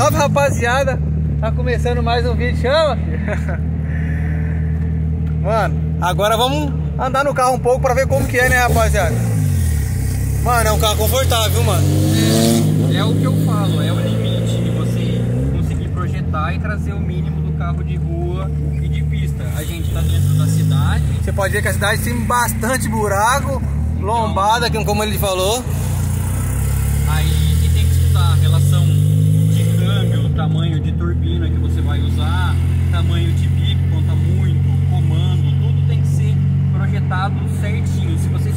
Salve rapaziada, tá começando mais um vídeo, chama Mano, agora vamos andar no carro um pouco pra ver como que é, né rapaziada? Mano, é um carro confortável, mano. É, é o que eu falo, é o limite de você conseguir projetar e trazer o mínimo do carro de rua e de pista. A gente tá dentro da cidade. Você pode ver que a cidade tem bastante buraco, lombada, como ele falou. Aí você tem que estudar a relação de câmbio, tamanho de turbina que você vai usar, tamanho de bico, conta muito, comando, tudo tem que ser projetado certinho. Se você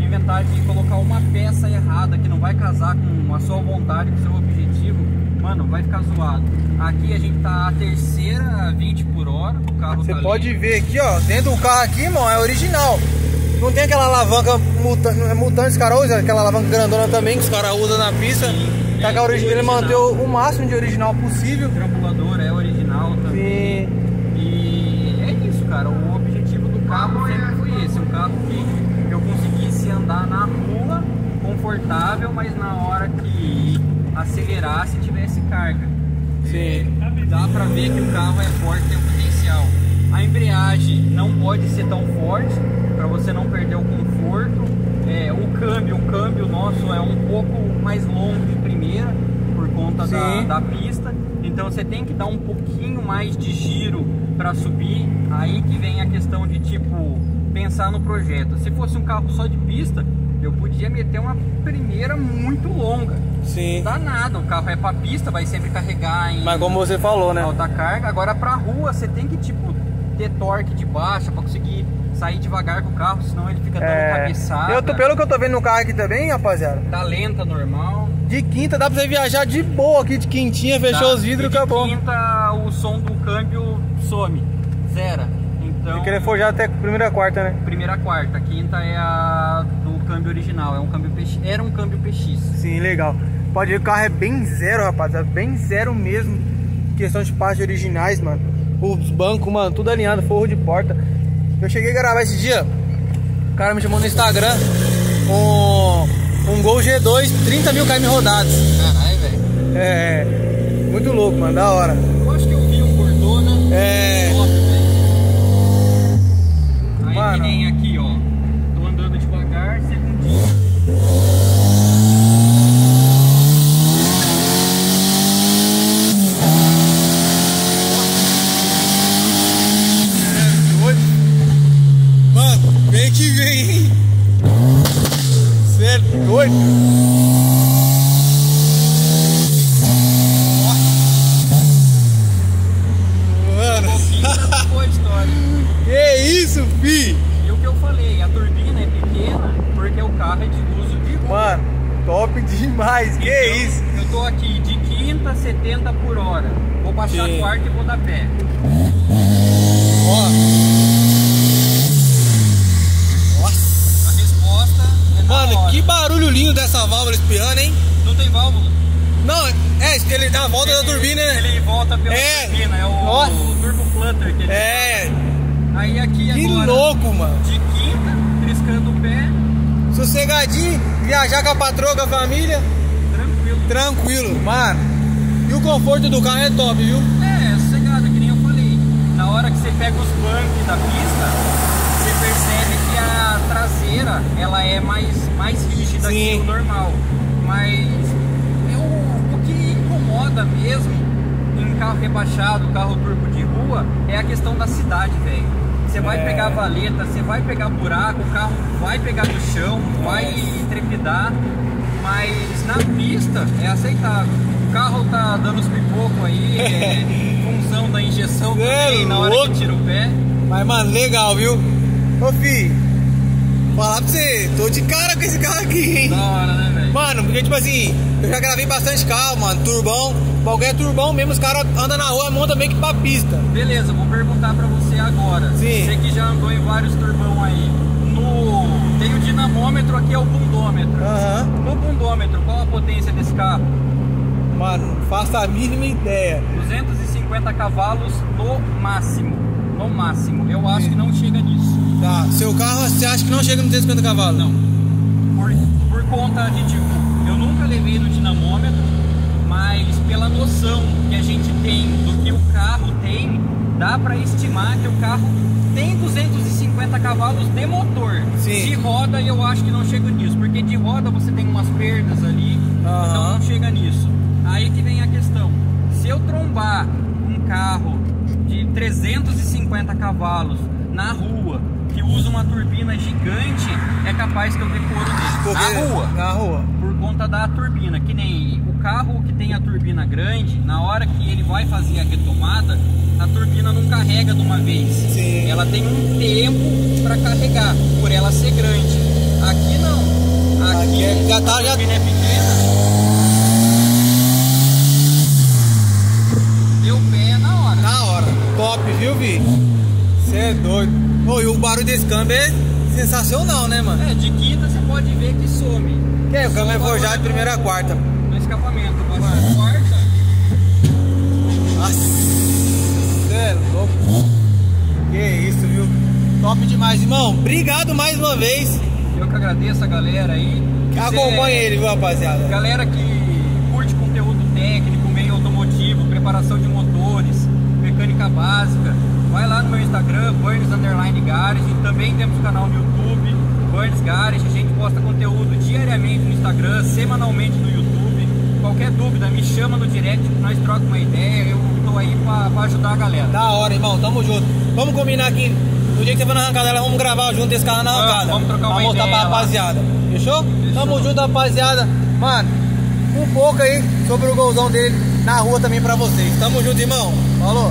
inventar de colocar uma peça errada que não vai casar com a sua vontade, com o seu objetivo, mano, vai ficar zoado. Aqui a gente tá a terceira 20 por hora, o carro Você tá pode ali. ver aqui, ó, dentro do carro aqui, irmão, é original. Não tem aquela alavanca mutante, é mutante os caras usam, aquela alavanca grandona também que os caras usam na pista. Sim, tá é, que a origi- ele original. manteve o máximo de original possível. O trampulador é original também. Sim. E é isso, cara. O objetivo do carro sempre foi esse. Um carro que eu conseguisse andar na rua confortável, mas na hora que acelerasse tivesse carga. Sim. Dá pra ver que o carro é forte, tem um potencial. A embreagem não pode ser tão forte para você não perder o conforto. É, o câmbio, o câmbio nosso é um pouco mais longo primeira por conta da, da pista. Então você tem que dar um pouquinho mais de giro para subir. Aí que vem a questão de tipo pensar no projeto. Se fosse um carro só de pista, eu podia meter uma primeira muito longa. Sim. Não dá nada, o carro é pra pista, vai sempre carregar em Mas como você falou, né? alta carga. Agora pra rua você tem que tipo ter torque de baixa pra conseguir sair devagar com o carro, senão ele fica dando É, cabeçada. eu tô, pelo que eu tô vendo no carro aqui também, rapaziada. Tá lenta, normal. De quinta dá pra você viajar de boa aqui, de quintinha, fechou Tá? os vidros E e de acabou. quinta o som do câmbio some, zera. Então, E querer forjar até primeira quarta, né? primeira quarta, quinta é a do câmbio original, é um câmbio PX, era um câmbio PX. Sim, legal. Pode ver que o carro é bem zero, rapaziada. Bem zero mesmo. Questão de partes originais, mano. Os bancos, mano, tudo alinhado, forro de porta. Eu cheguei a gravar esse dia. O cara me chamou no Instagram. Um, um Gol G2, 30 mil km rodados. Caralho, velho. É. Muito louco, mano. Da hora. Eu acho que eu vi um Cordona. É. Top, velho. Aí Mano. que nem aqui, ó. Tô andando devagar, segundinho. Doido. Mano, vem que vem, hein? Cê é doido? Mano, Boa história. que isso, fi? E o que eu falei, a turbina é pequena porque o carro é de uso de rua. Mano, top demais, que Então, isso? Eu tô aqui de quinta, 70 por hora. Vou baixar Sim. a quarta e vou dar pé. Ó. Nossa. A resposta é Mano, que barulho lindo dessa válvula espiando, hein? Não tem válvula. Não, é, ele dá a volta da Ele- turbina, né? Ele volta pela É. turbina, é o, o turbo flutter que ele É, Aí aqui que agora, louco, mano. de quinta, triscando o pé, Sossegadinho, viajar com a patroa, com a família, tranquilo. tranquilo, mano. E o conforto do carro é top, viu? É, sossegado, que nem eu falei. Na hora que você pega os bancos da pista, você percebe que a traseira ela é mais, mais rígida Sim. que o normal. Mas é o, o que incomoda mesmo em carro rebaixado, carro turbo de rua, é a questão da cidade, velho. Você vai É. pegar valeta, você vai pegar buraco, o carro vai pegar no chão, vai trepidar, mas na pista é aceitável. O carro tá dando os pipocos aí, é função da injeção Cê é também, na hora louco. que tira o pé. Mas, mano, legal, viu? Ô, fi, falar pra você, tô de cara com esse carro aqui, hein? Da hora, né, velho? Mano, porque, tipo assim, eu já gravei bastante carro, mano, turbão. Qualquer turbão mesmo, os caras andam na rua, monta meio que pra pista. Beleza, vou perguntar pra você agora. Sim. Você que já andou em vários turbão aí. No... Tem o dinamômetro, aqui é o bundômetro. Aham. No bundômetro, qual a potência desse carro? Mano, faço a mínima ideia. 250 cavalos no máximo. No máximo. Eu acho que não chega nisso. Tá, seu carro, você acha que não chega no 250 cavalos? Não. Por, por conta de tipo, eu nunca levei no dinamômetro, mas pela noção que a gente tem do que o carro tem, dá para estimar que o carro tem 250 cavalos de motor. Sim. De roda eu acho que não chega nisso, porque de roda você tem umas perdas ali, Aham. então não chega nisso. Aí que vem a questão. Se eu trombar um carro de 350 cavalos na rua, que usa uma turbina gigante, é capaz que eu dê couro. Porque- Na rua Na rua. por conta da turbina, que nem o carro que tem a turbina grande, na hora que ele vai fazer a retomada, a turbina não carrega de uma vez. Sim. Ela tem um tempo para carregar, por ela ser grande. Aqui não. Aqui, Aqui é- já tá- a já- turbina é pequena. Deu pé na hora. Na hora. Top, viu, Vi? Você é doido. Ô, e o barulho desse câmbio é sensacional, né, mano? É, de quinta você pode ver que some. Que é, o câmbio é forjado de primeira a quarta. No escapamento. Mas na quarta, Nossa, cê é louco. Que isso, viu? Top demais, irmão. Obrigado mais uma vez. eu que agradeço a galera aí. Que Acompanhe cê- ele, viu, rapaziada? Galera que curte conteúdo técnico, meio automotivo, preparação de motores, mecânica básica, vai lá no meu Instagram, Burns Underline Garage. Também temos canal no YouTube, Burns Garage. A gente posta conteúdo diariamente no Instagram, semanalmente no YouTube. Qualquer dúvida, me chama no direct nós trocamos uma ideia. Eu tô aí pra, pra ajudar a galera. Da hora, irmão. Tamo junto. Vamos combinar aqui. No dia que você for na arrancada, vamos gravar junto esse carro na Vamos, arrancada. vamos trocar uma Pra mostrar ideia pra rapaziada. Fechou? Fechou. Tamo junto, rapaziada. Mano, um pouco aí sobre o golzão dele na rua também pra vocês. Tamo junto, irmão. Falou.